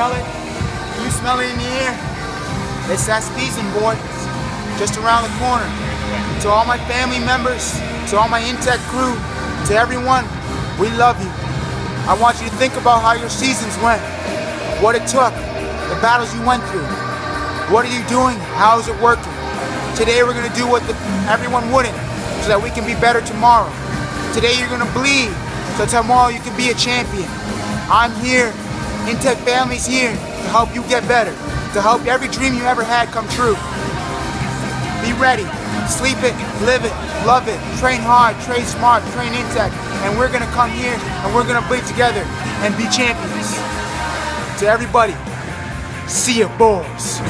smell it? Can you smell it in the air? It's that season, boy. Just around the corner. To all my family members, to all my Intech crew, to everyone, we love you. I want you to think about how your seasons went, what it took, the battles you went through. What are you doing? How is it working? Today we're gonna do what the, everyone wouldn't, so that we can be better tomorrow. Today you're gonna bleed, so tomorrow you can be a champion. I'm here, Intech family's here to help you get better, to help every dream you ever had come true. Be ready, sleep it, live it, love it, train hard, train smart, train Intech, and we're gonna come here and we're gonna play together and be champions. To everybody, see you boys.